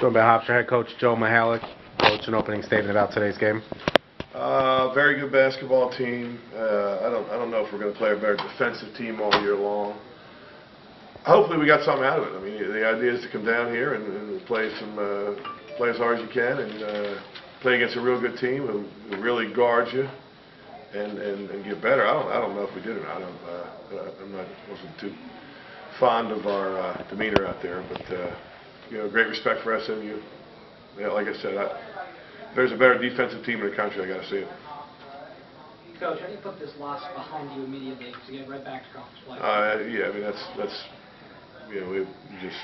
Joined by Hofstra head coach Joe Mihalich. Coach, an opening statement about today's game. Uh, very good basketball team. Uh, I don't, I don't know if we're going to play a better defensive team all year long. Hopefully, we got something out of it. I mean, the idea is to come down here and, and play some, uh, play as hard as you can, and uh, play against a real good team who, who really guards you, and, and, and get better. I don't, I don't know if we did or not. I don't, uh, I'm not, wasn't too fond of our uh, demeanor out there, but you know, great respect for SMU. Yeah, like I said, I, there's a better defensive team in the country, I got to see it. Coach, how do you put this loss behind you immediately to get right back to conference play? Uh, yeah, I mean, that's, that's, you know, we we just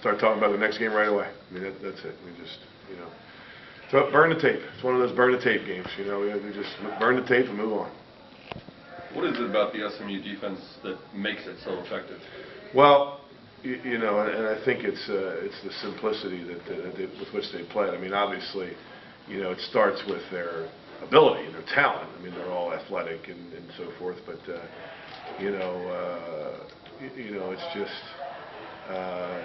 start talking about the next game right away. I mean, that, that's it. We just, you know, so burn the tape. It's one of those burn the tape games, you know, we we just burn the tape and move on. What is it about the SMU defense that makes it so effective? Well, you, you know, and, and I think it's, uh, it's the simplicity that, that they, with which they play. I mean, obviously, you know, it starts with their ability their talent. I mean, they're all athletic and, and so forth, but, uh, you know, uh, y- you know, it's just, uh,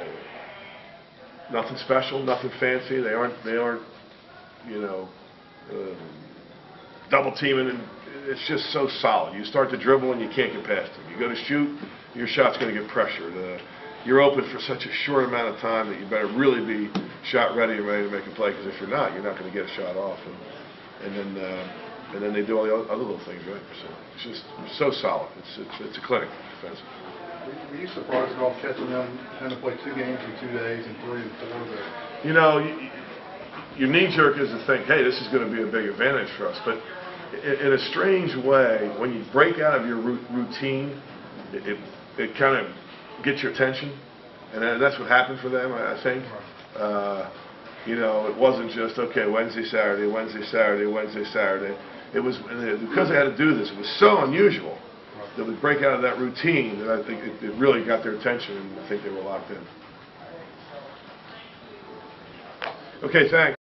nothing special, nothing fancy. They aren't, they aren't, you know, um, double teaming, and it's just so solid. You start to dribble and you can't get past them. You go to shoot, your shot's going to get pressured. Uh, you're open for such a short amount of time that you better really be shot ready and ready to make a play. Because if you're not, you're not going to get a shot off. And, and then uh, and then they do all the other little things right. So it's just so solid. It's it's, it's a clinic defense. Were you surprised at all catching them having to play two games in two days and three and four? But You know, you, your knee jerk is to think, hey, this is going to be a big advantage for us. But in, in a strange way, when you break out of your routine, it, it, it kind of gets your attention. And that's what happened for them, I I think. Uh, you know, it wasn't just, okay, Wednesday, Saturday, Wednesday, Saturday, Wednesday, Saturday. It was, because they had to do this, it was so unusual that we break out of that routine that I think it, it really got their attention and I think they were locked in. Okay, thanks.